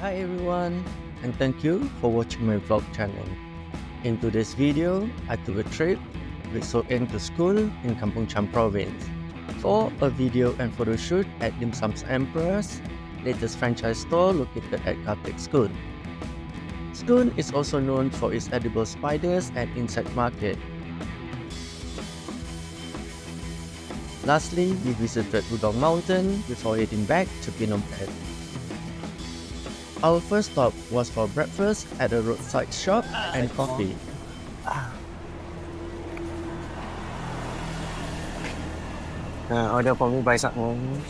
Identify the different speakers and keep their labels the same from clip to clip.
Speaker 1: Hi everyone and thank you for watching my vlog channel. In today's video, I took a trip with Sokheng to Skun in Kampong Cham province for a video and photo shoot at Dim Sum's Emperor's latest franchise store located at Caltex Skun. School is also known for its edible spiders and insect market. Lastly, we visited Oudong Mountain before heading back to Phnom Penh. Our first stop was for breakfast at a roadside shop and coffee.
Speaker 2: Uh, order for me by something.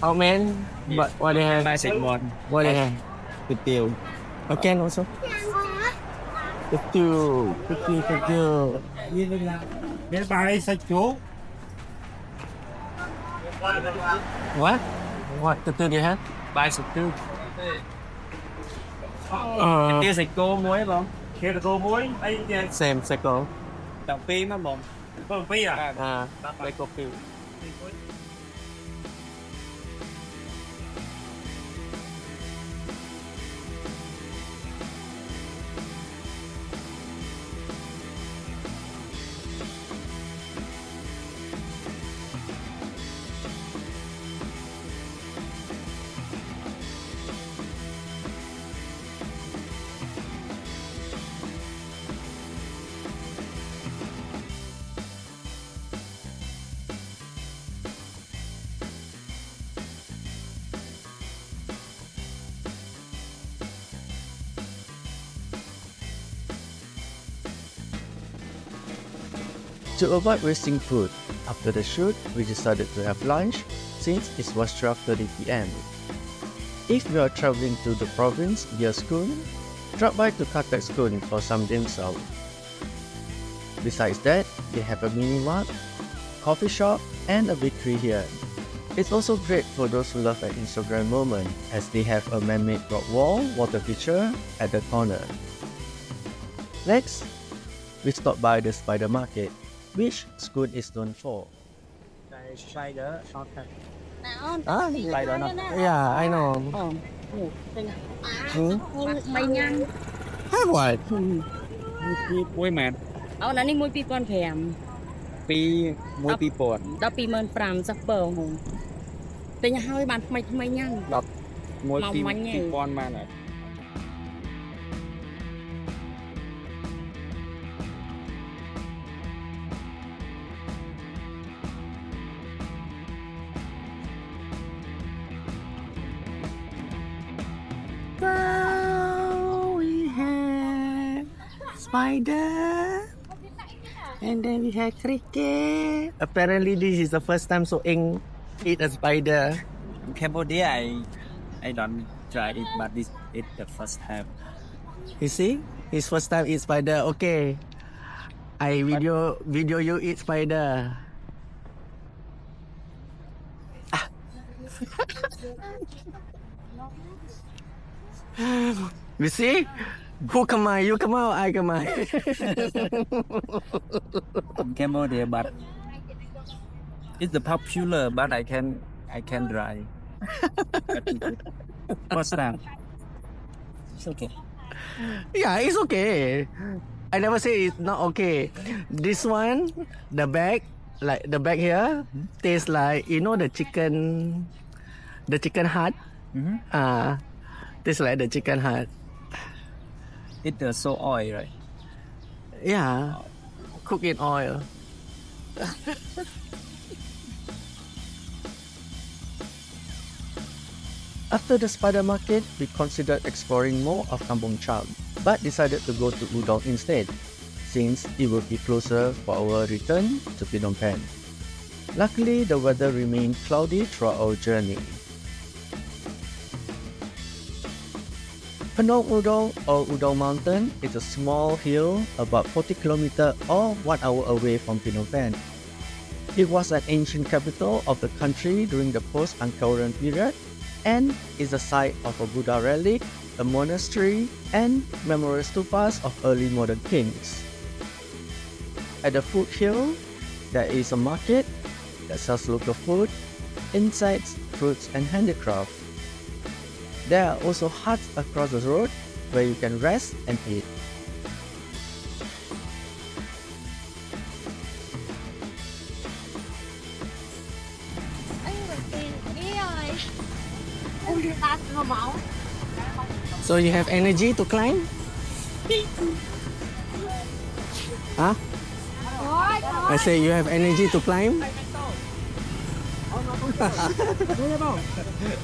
Speaker 2: How many? But what they have?
Speaker 3: Basic one.
Speaker 2: What they have? The deal. Okay, also. Thank you. Thank you. Thank you.
Speaker 3: Biết bài sao chú?
Speaker 2: What? What? Từ từ đi hết.
Speaker 3: Bài sạch
Speaker 2: tư.
Speaker 3: Ờ. Sạch cô muối không? Kia là cô muối. đây kia?
Speaker 2: Xem sạch cô.
Speaker 3: Đồng phi mà mồm. Đồng phi à?
Speaker 2: À. Lấy cô phiêu.
Speaker 1: To avoid wasting food, after the shoot, we decided to have lunch since it was 12.30 pm. If you are traveling to the province via Skun, drop by to Caltex Skun for some dim sum. Besides that, they have a mini mart, coffee shop, and a bakery here. It's also great for those who love an Instagram moment as they have a man-made rock wall water feature at the corner. Next, we stop by the spider market, which Skun is known for?
Speaker 3: Spider shortcut.
Speaker 2: Ah,
Speaker 3: spider not.
Speaker 2: Yeah, I know.
Speaker 4: Oh. Hmm?
Speaker 2: Have what?
Speaker 3: ពី1ម៉ែត្រ
Speaker 4: អូនអានេះ125
Speaker 3: ពី
Speaker 4: 12000 125សិបបងហូមទិញហើយបានថ្មីថ្មីញ៉ាំ
Speaker 3: 10 1 2000
Speaker 4: ម៉ែ
Speaker 2: ត្រ spider, and then we have cricket. Apparently, this is the first time Sokheng eat a spider.
Speaker 3: Cambodia I I don't try it but this is the first time.
Speaker 2: You see, his first time eat spider. Okay, I video video you eat spider. Ah. you see, who come out? You come out. I come out.
Speaker 3: In Cambodia but it's the popular but I can I can try. first time. It's okay.
Speaker 2: Yeah, it's okay. I never say it's not okay. This one, the bag, like the bag here, tastes like you know the chicken, the chicken heart.
Speaker 3: Mm-hmm.
Speaker 2: Ah, tastes like the chicken heart.
Speaker 3: It's the so oil right?
Speaker 2: Yeah, cook in oil.
Speaker 1: After the spider market, we considered exploring more of Kampong Cham, but decided to go to Oudong instead, since it would be closer for our return to Phnom Penh. Luckily, the weather remained cloudy throughout our journey. Phnom Oudong or Oudong Mountain is a small hill about 40 km or 1 hour away from Phnom. It was an ancient capital of the country during the post-Angkoran period and is the site of a Buddha relic, a monastery, and memorial stupas of early modern kings. At the foothill, there is a market that sells local food, insects, fruits, and handicraft. There are also huts across the road where you can rest and eat.
Speaker 2: So you have energy to climb? Huh? I say you have energy to climb?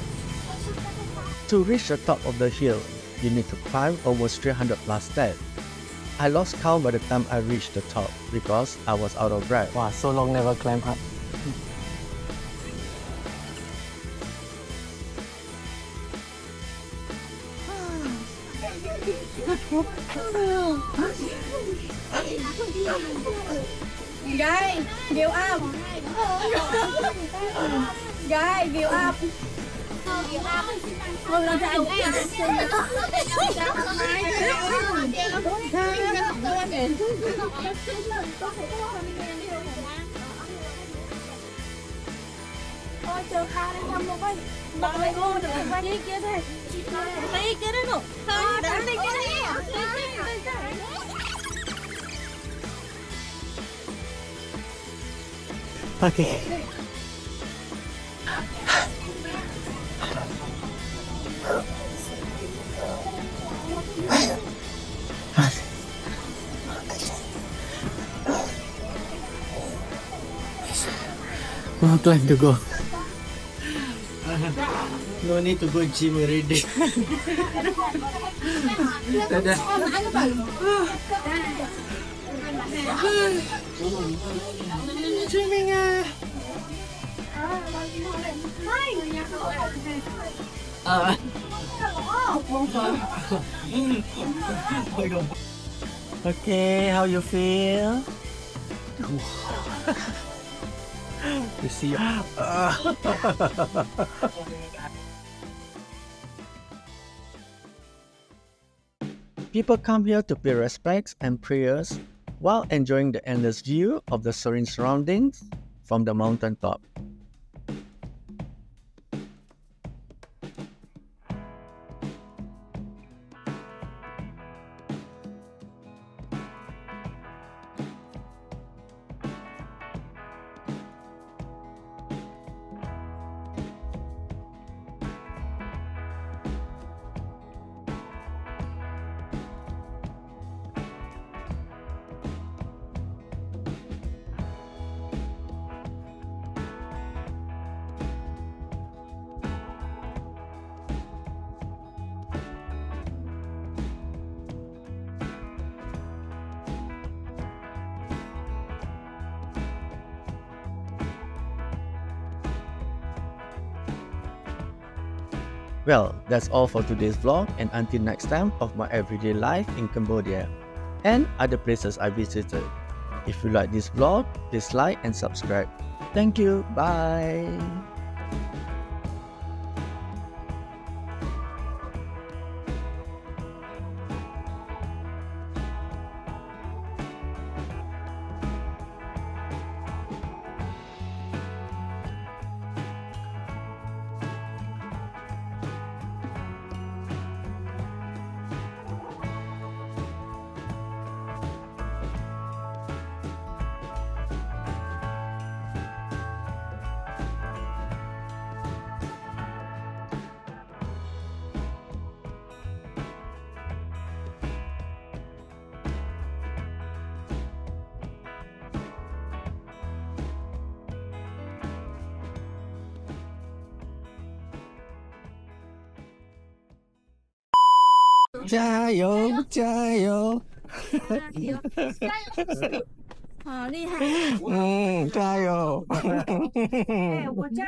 Speaker 1: To reach the top of the hill, you need to climb almost 300 plus steps. I lost count by the time I reached the top because I was out of breath.
Speaker 2: Wow, so long never climb up.
Speaker 5: Guy, give up. Guy, give up. Thôi chờ tao đi nhâm luôn coi Bật lên cô đừng quay đi kia đây Tí kia đấy nụ Thôi đỡ đi kia đấy
Speaker 2: Okay. No time to go. No need to go gym already. Swimming ah. Ah. okay, how you feel? you see,
Speaker 1: People come here to pay respects and prayers while enjoying the endless view of the serene surroundings from the mountain top. Well, that's all for today's vlog and until next time of my everyday life in Cambodia and other places I visited. If you like this vlog, please like and subscribe. Thank you. Bye.
Speaker 2: 加油！加油！加油！加油！
Speaker 5: 好厉害！
Speaker 2: 嗯，加油！
Speaker 5: 哎，我加。